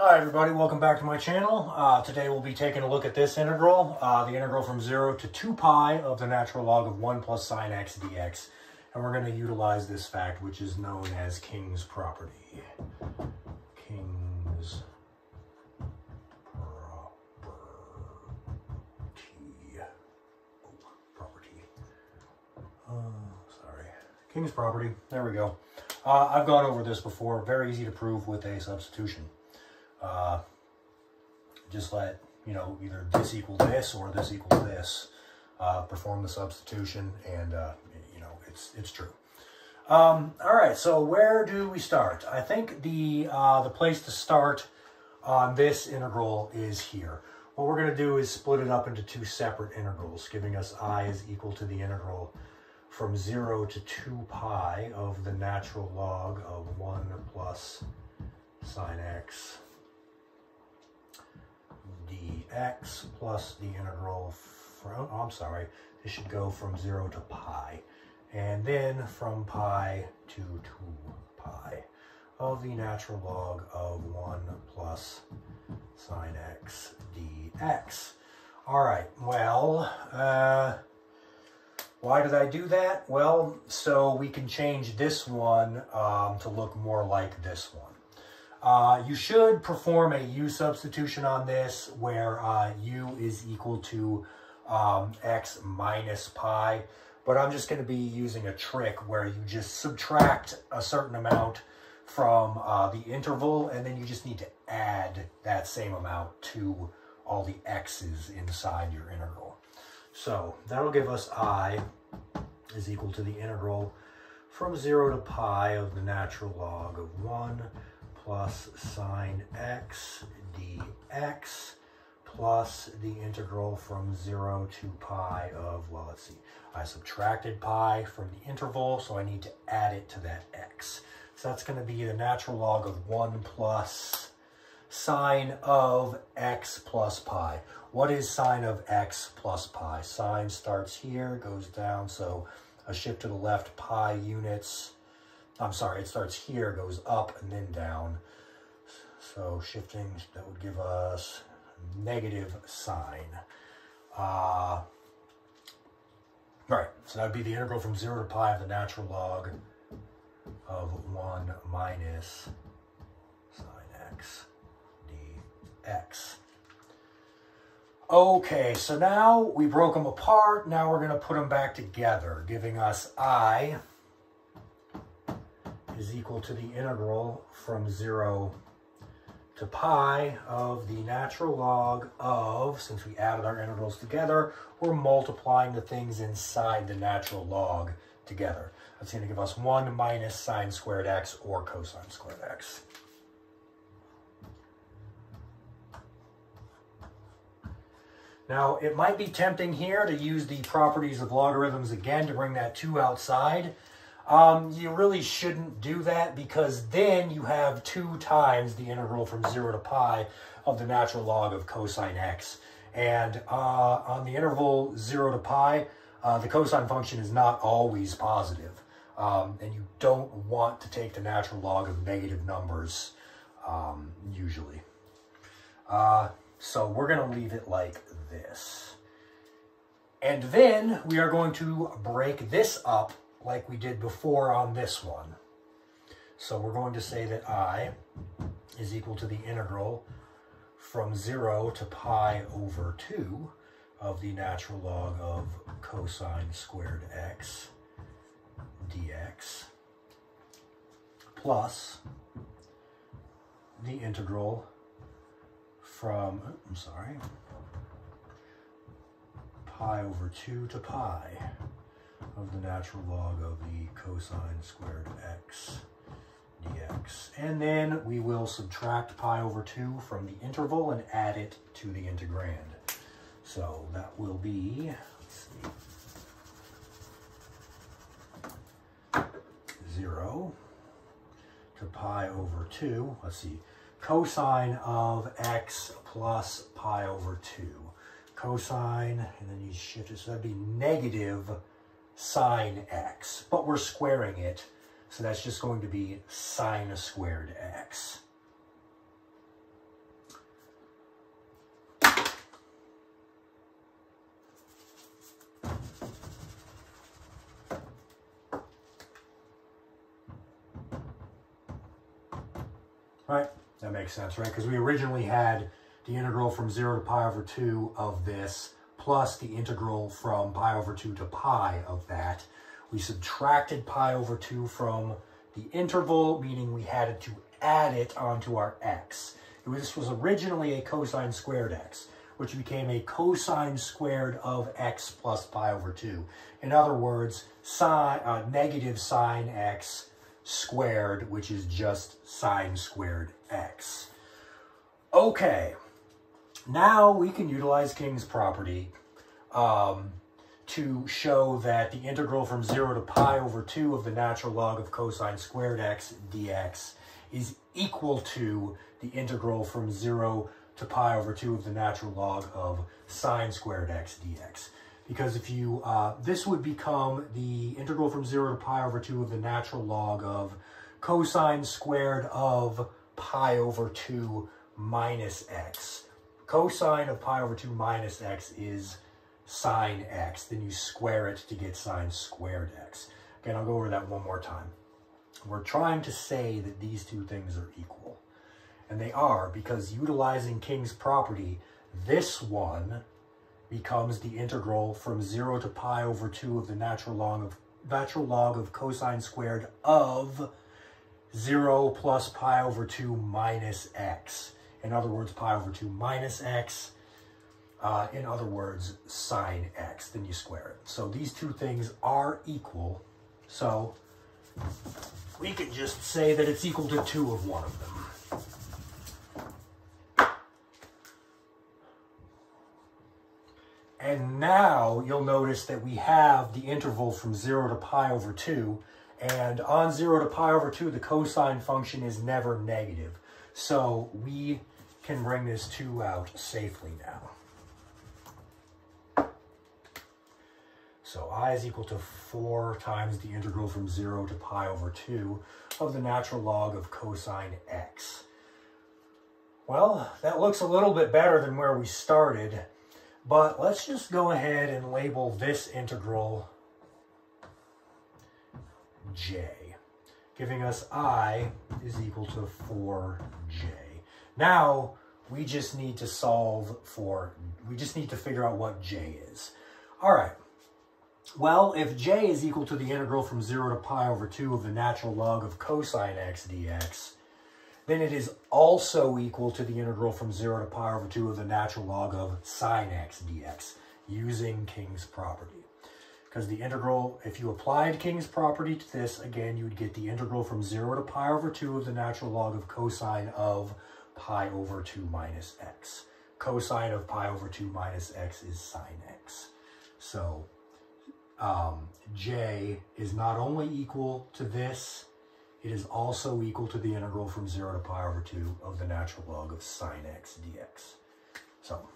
Hi everybody, welcome back to my channel. Uh, today we'll be taking a look at this integral, uh, the integral from 0 to 2 pi of the natural log of 1 plus sine x dx. And we're going to utilize this fact, which is known as King's property. King's property. Oh, property. Uh, sorry. King's property. There we go. Uh, I've gone over this before. Very easy to prove with a substitution uh, just let, you know, either this equal this or this equals this, uh, perform the substitution, and, uh, you know, it's, it's true. Um, all right, so where do we start? I think the, uh, the place to start on this integral is here. What we're going to do is split it up into two separate integrals, giving us i is equal to the integral from 0 to 2 pi of the natural log of 1 plus sine x dx plus the integral from, oh, I'm sorry, this should go from 0 to pi. And then from pi to 2 pi of the natural log of 1 plus sine x dx. All right, well, uh, why did I do that? Well, so we can change this one um, to look more like this one. Uh, you should perform a u substitution on this where uh, u is equal to um, x minus pi. But I'm just going to be using a trick where you just subtract a certain amount from uh, the interval and then you just need to add that same amount to all the x's inside your integral. So that'll give us i is equal to the integral from 0 to pi of the natural log of 1 plus sine x dx plus the integral from 0 to pi of, well, let's see, I subtracted pi from the interval, so I need to add it to that x. So that's going to be the natural log of 1 plus sine of x plus pi. What is sine of x plus pi? Sine starts here, goes down, so a shift to the left, pi units, I'm sorry, it starts here, goes up and then down. So shifting, that would give us negative sine. Uh, right, so that would be the integral from 0 to pi of the natural log of 1 minus sine x dx. Okay, so now we broke them apart. Now we're going to put them back together, giving us i is equal to the integral from 0 to pi of the natural log of, since we added our integrals together, we're multiplying the things inside the natural log together. That's going to give us 1 minus sine squared x or cosine squared x. Now, it might be tempting here to use the properties of logarithms again to bring that 2 outside. Um, you really shouldn't do that because then you have 2 times the integral from 0 to pi of the natural log of cosine x. And uh, on the interval 0 to pi, uh, the cosine function is not always positive. Um, and you don't want to take the natural log of negative numbers um, usually. Uh, so we're going to leave it like this. And then we are going to break this up like we did before on this one. So we're going to say that i is equal to the integral from 0 to pi over 2 of the natural log of cosine squared x dx plus the integral from, I'm sorry, pi over 2 to pi of the natural log of the cosine squared x dx. And then we will subtract pi over 2 from the interval and add it to the integrand. So that will be, see, 0 to pi over 2. Let's see, cosine of x plus pi over 2. Cosine, and then you shift it, so that'd be negative sine x, but we're squaring it. So that's just going to be sine squared x. Right, that makes sense, right? Because we originally had the integral from 0 to pi over 2 of this plus the integral from pi over 2 to pi of that. We subtracted pi over 2 from the interval, meaning we had to add it onto our x. this was originally a cosine squared x, which became a cosine squared of x plus pi over 2. In other words, sine, uh, negative sine x squared, which is just sine squared x. Okay, now we can utilize King's property um, to show that the integral from 0 to pi over 2 of the natural log of cosine squared x dx is equal to the integral from 0 to pi over 2 of the natural log of sine squared x dx. Because if you, uh, this would become the integral from 0 to pi over 2 of the natural log of cosine squared of pi over 2 minus x. Cosine of pi over 2 minus x is sine x. Then you square it to get sine squared x. Again, I'll go over that one more time. We're trying to say that these two things are equal. And they are because utilizing King's property, this one becomes the integral from 0 to pi over 2 of the natural log of natural log of cosine squared of 0 plus pi over 2 minus x. In other words, pi over 2 minus x. Uh, in other words, sine x. Then you square it. So these two things are equal. So we can just say that it's equal to 2 of one of them. And now you'll notice that we have the interval from 0 to pi over 2. And on 0 to pi over 2, the cosine function is never negative. So we can bring this 2 out safely now. So i is equal to 4 times the integral from 0 to pi over 2 of the natural log of cosine x. Well, that looks a little bit better than where we started. But let's just go ahead and label this integral j, giving us i is equal to 4j. Now, we just need to solve for, we just need to figure out what j is. All right. Well, if j is equal to the integral from 0 to pi over 2 of the natural log of cosine x dx, then it is also equal to the integral from 0 to pi over 2 of the natural log of sine x dx using King's property. Because the integral, if you applied King's property to this, again, you would get the integral from 0 to pi over 2 of the natural log of cosine of pi over 2 minus x. Cosine of pi over 2 minus x is sine x. So um, j is not only equal to this, it is also equal to the integral from 0 to pi over 2 of the natural log of sine x dx. So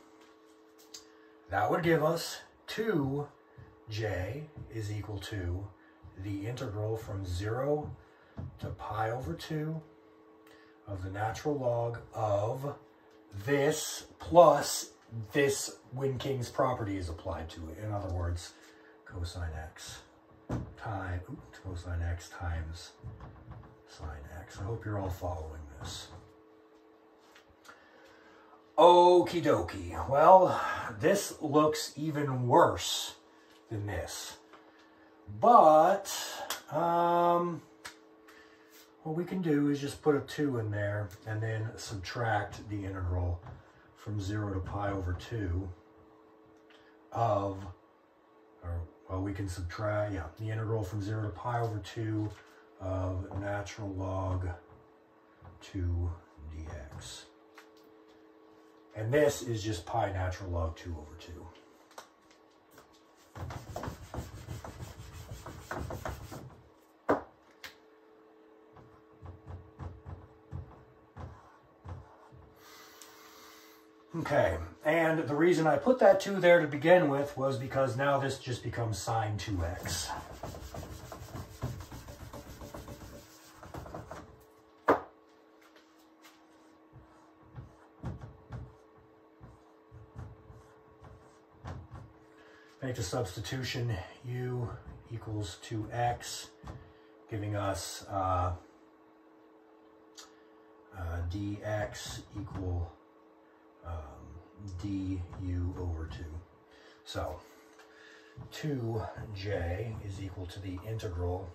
that would give us 2j is equal to the integral from 0 to pi over 2 of the natural log of this plus this when King's property is applied to it. In other words, cosine x time, cosine x times sine x. I hope you're all following this. Okie dokie. Well, this looks even worse than this. But, um, what we can do is just put a 2 in there and then subtract the integral from 0 to pi over 2 of, or, well, we can subtract, yeah, the integral from 0 to pi over 2 of natural log 2 dx. And this is just pi natural log 2 over 2. Okay, and the reason I put that 2 there to begin with was because now this just becomes sine 2x. Substitution u equals 2x, giving us uh, uh, dx equal um, du over 2. So 2j is equal to the integral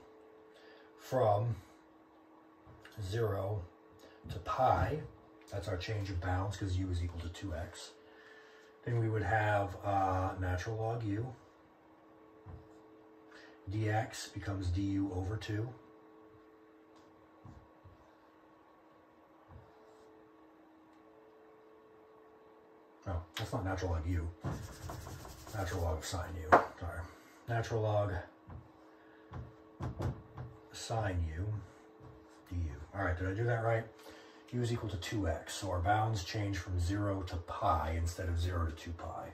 from 0 to pi. That's our change of bounds because u is equal to 2x. Then we would have uh, natural log u. dx becomes du over 2. No, that's not natural log u. Natural log of sine u. Sorry. Natural log sine u du. All right, did I do that right? u is equal to 2x, so our bounds change from 0 to pi instead of 0 to 2 pi.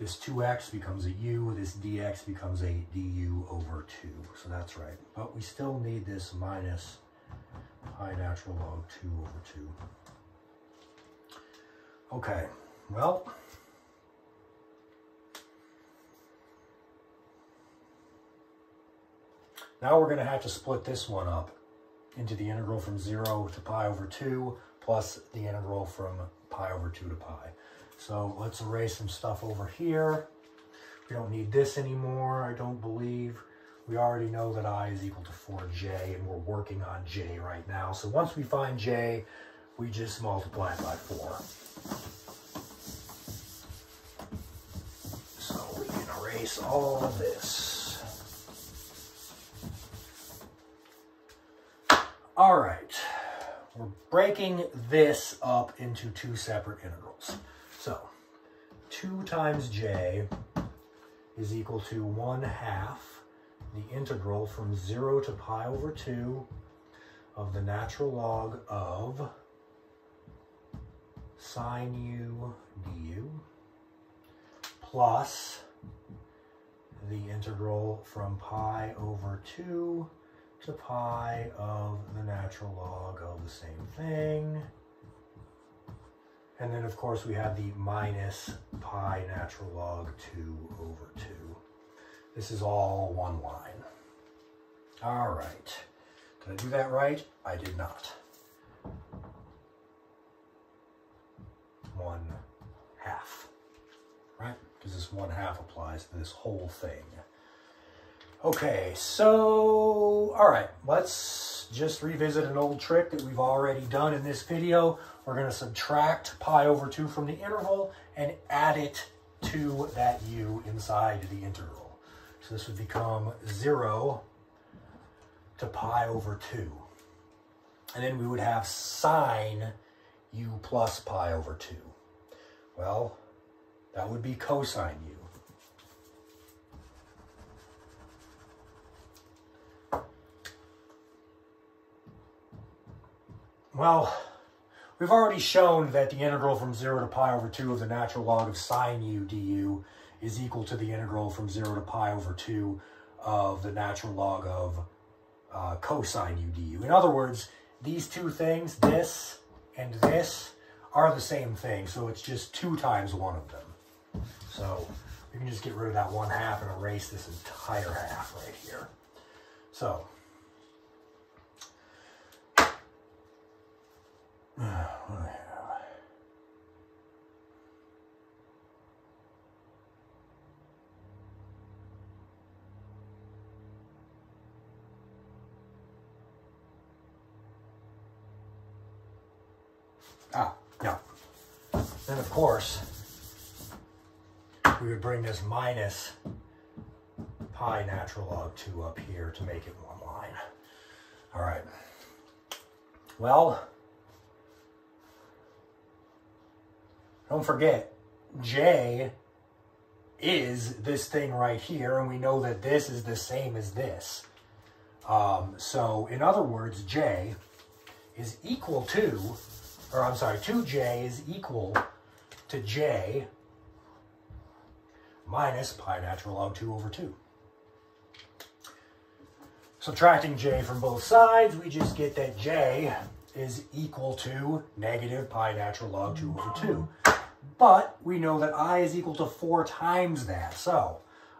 This 2x becomes a u, this dx becomes a du over 2, so that's right. But we still need this minus pi natural log 2 over 2. Okay, well, now we're going to have to split this one up into the integral from 0 to pi over 2 plus the integral from pi over 2 to pi. So let's erase some stuff over here. We don't need this anymore, I don't believe. We already know that i is equal to 4j, and we're working on j right now. So once we find j, we just multiply it by 4. So we can erase all of this. All right, we're breaking this up into two separate integrals. So 2 times j is equal to 1 half the integral from 0 to pi over 2 of the natural log of sine u du plus the integral from pi over 2 to pi of the natural log of the same thing. And then, of course, we have the minus pi natural log 2 over 2. This is all one line. All right. Did I do that right? I did not. 1 half, right? Because this 1 half applies to this whole thing. Okay, so, all right, let's just revisit an old trick that we've already done in this video. We're gonna subtract pi over two from the interval and add it to that u inside the integral. So this would become zero to pi over two. And then we would have sine u plus pi over two. Well, that would be cosine u. Well, we've already shown that the integral from 0 to pi over 2 of the natural log of sine u du is equal to the integral from 0 to pi over 2 of the natural log of uh, cosine u du. In other words, these two things, this and this, are the same thing. So it's just 2 times one of them. So we can just get rid of that 1 half and erase this entire half right here. So Ah, yeah. Then, of course, we would bring this minus pi natural log 2 up here to make it one line. All right. Well, don't forget, J is this thing right here, and we know that this is the same as this. Um, so, in other words, J is equal to or I'm sorry, 2j is equal to j minus pi natural log 2 over 2. Subtracting j from both sides, we just get that j is equal to negative pi natural log 2 over 2. But we know that i is equal to 4 times that. So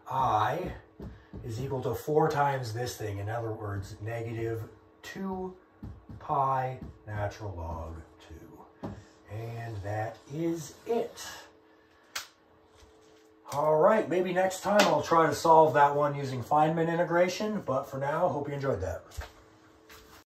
i is equal to 4 times this thing. In other words, negative 2 pi natural log 2. And that is it. All right, maybe next time I'll try to solve that one using Feynman integration, but for now, hope you enjoyed that.